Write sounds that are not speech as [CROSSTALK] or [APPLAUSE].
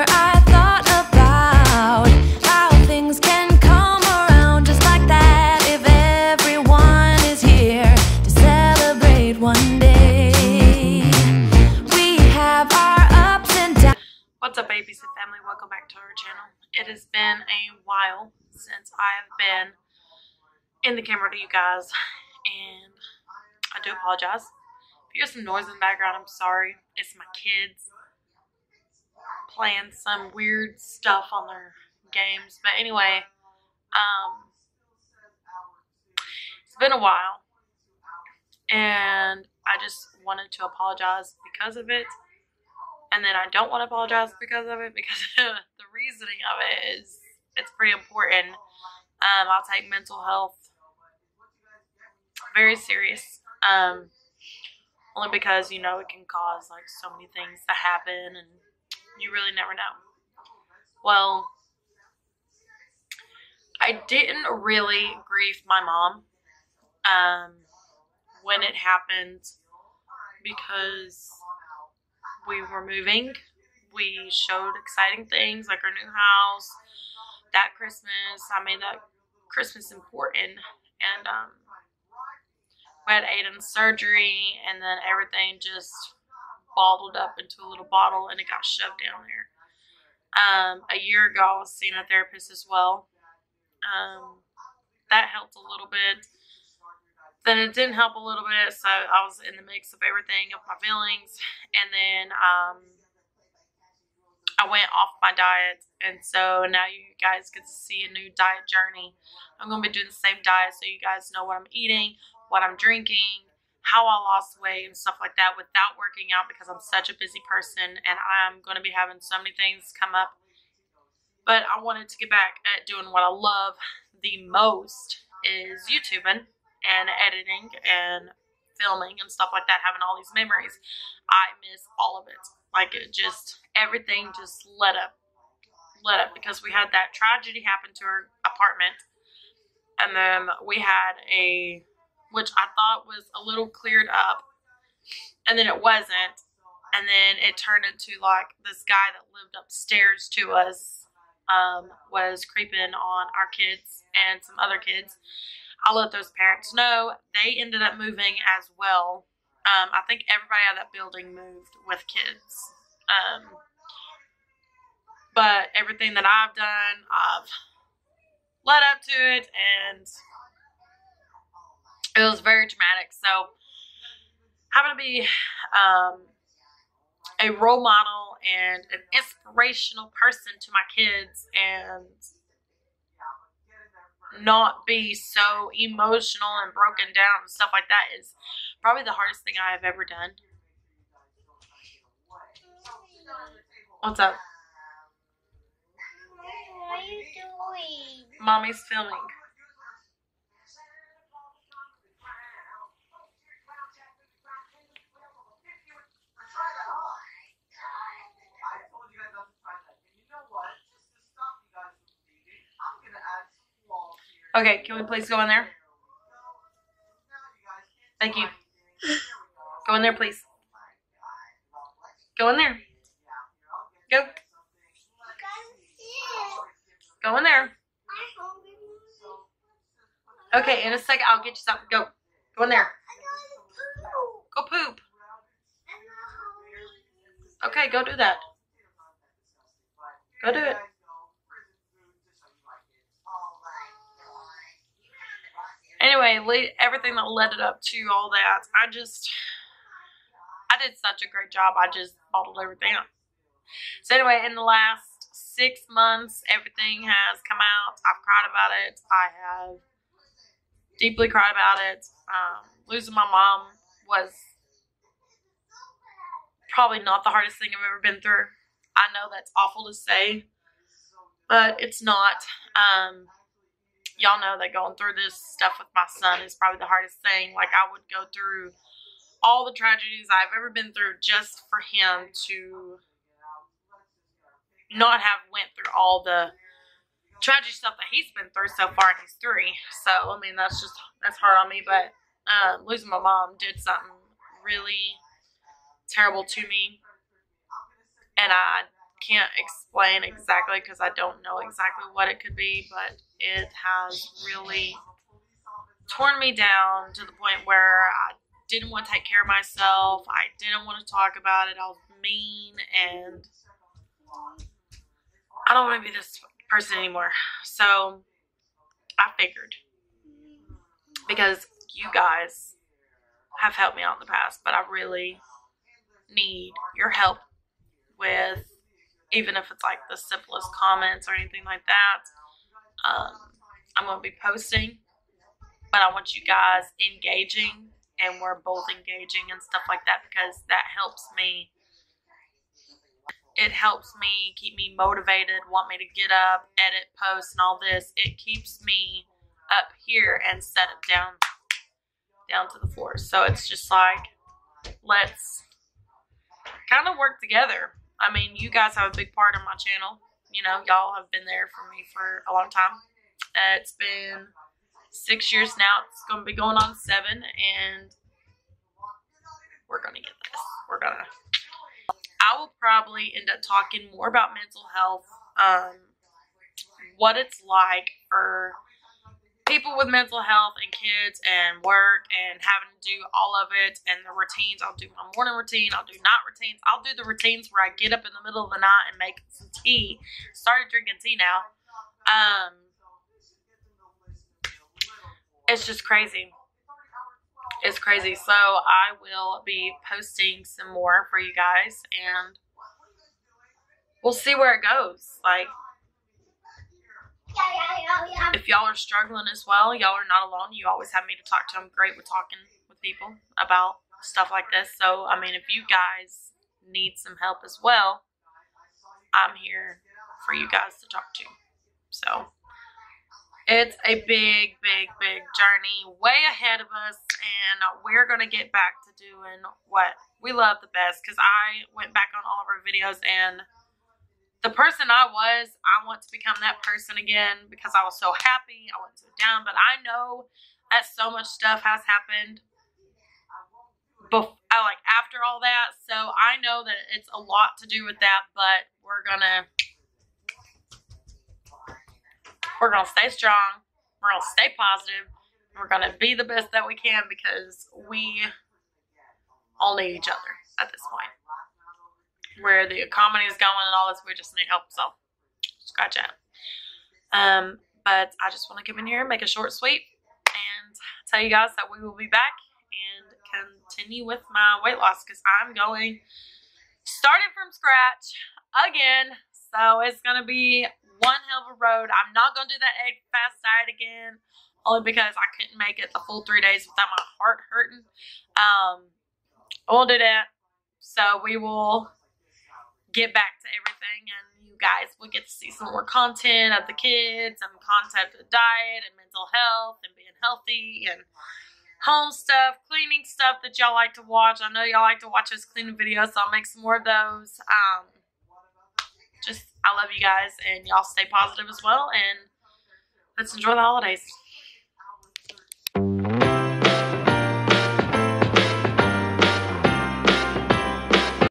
What's up, babies and family? Welcome back to our channel. It has been a while since I have been in the camera to you guys, and I do apologize. If you hear some noise in the background, I'm sorry. It's my kids playing some weird stuff on their games. But anyway, um, it's been a while, and I just wanted to apologize because of it and then I don't want to apologize because of it because [LAUGHS] the reasoning of it is it's pretty important. Um, I'll take mental health very serious. Um, only because you know it can cause like so many things to happen, and you really never know. Well, I didn't really grieve my mom um, when it happened because we were moving. We showed exciting things like our new house. That Christmas, I made that Christmas important. And um, we had Aiden's surgery, and then everything just bottled up into a little bottle and it got shoved down there. Um, a year ago, I was seeing a therapist as well. Um, that helped a little bit then it didn't help a little bit so i was in the mix of everything of my feelings and then um, i went off my diet and so now you guys get to see a new diet journey i'm going to be doing the same diet so you guys know what i'm eating what i'm drinking how i lost weight and stuff like that without working out because i'm such a busy person and i'm going to be having so many things come up but i wanted to get back at doing what i love the most is youtubing and editing and filming and stuff like that, having all these memories, I miss all of it. Like it just, everything just let up, let up because we had that tragedy happen to our apartment. And then we had a, which I thought was a little cleared up, and then it wasn't. And then it turned into like this guy that lived upstairs to us um, was creeping on our kids and some other kids I let those parents know. They ended up moving as well. Um, I think everybody out of that building moved with kids. Um, but everything that I've done, I've led up to it, and it was very traumatic. So, having to be um, a role model and an inspirational person to my kids and not be so emotional and broken down and stuff like that is probably the hardest thing I have ever done. What's up? What are you doing? Mommy's filming. Okay, can we please go in there? Thank you. Go in there, please. Go in there. Go. Go in there. Okay, in a second, I'll get you something. Go. Go in there. Go poop. Okay, go do that. Go do it. Anyway, everything that led it up to all that, I just, I did such a great job. I just bottled everything up. So anyway, in the last six months, everything has come out. I've cried about it. I have deeply cried about it. Um, losing my mom was probably not the hardest thing I've ever been through. I know that's awful to say, but it's not. Um, y'all know that going through this stuff with my son is probably the hardest thing. Like I would go through all the tragedies I've ever been through just for him to not have went through all the tragic stuff that he's been through so far and he's three. So I mean that's just that's hard on me. But um, losing my mom did something really terrible to me, and I can't explain exactly because I don't know exactly what it could be, but it has really torn me down to the point where I didn't want to take care of myself. I didn't want to talk about it. I was mean and I don't want to be this person anymore. So I figured because you guys have helped me out in the past, but I really need your help with even if it's like the simplest comments or anything like that. Um, I'm going to be posting, but I want you guys engaging and we're both engaging and stuff like that because that helps me. It helps me keep me motivated, want me to get up, edit, post, and all this. It keeps me up here and set it down down to the floor. So it's just like let's kind of work together. I mean, you guys have a big part in my channel. You know, y'all have been there for me for a long time. Uh, it's been six years now. It's going to be going on seven, and we're going to get this. We're going to. I will probably end up talking more about mental health, um, what it's like for people with mental health and kids and work and having to do all of it and the routines. I'll do my morning routine. I'll do night routines. I'll do the routines where I get up in the middle of the night and make some tea. Started drinking tea now. Um, it's just crazy. It's crazy. So I will be posting some more for you guys and we'll see where it goes. Like if y'all are struggling as well, y'all are not alone. You always have me to talk to. I'm great with talking with people about stuff like this. So, I mean, if you guys need some help as well, I'm here for you guys to talk to. So, it's a big, big, big journey way ahead of us, and we're going to get back to doing what we love the best because I went back on all of our videos and the person I was, I want to become that person again because I was so happy. I went so down, but I know that so much stuff has happened before, uh, like after all that. So I know that it's a lot to do with that, but we're gonna we're gonna stay strong. We're gonna stay positive. We're gonna be the best that we can because we all need each other at this point where the economy is going and all this. We just need help. So scratch out. Um, but I just want to come in here, make a short sweep, and tell you guys that we will be back and continue with my weight loss because I'm going starting from scratch again. So it's going to be one hell of a road. I'm not going to do that egg fast diet again only because I couldn't make it the full three days without my heart hurting. Um, I won't do that. So we will get back to everything and you guys will get to see some more content of the kids and content of diet and mental health and being healthy and home stuff, cleaning stuff that y'all like to watch. I know y'all like to watch us cleaning videos, so I'll make some more of those. Um, just, I love you guys, and y'all stay positive as well, and let's enjoy the holidays.